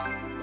Bye.